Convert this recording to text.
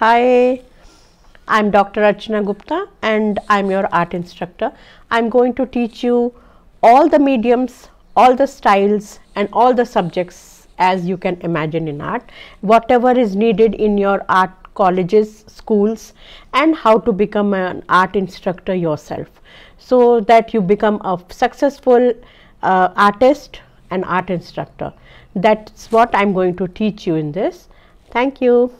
Hi, I'm Dr. Archana Gupta and I'm your art instructor. I'm going to teach you all the mediums, all the styles and all the subjects as you can imagine in art, whatever is needed in your art colleges, schools and how to become an art instructor yourself so that you become a successful uh, artist and art instructor. That's what I'm going to teach you in this. Thank you.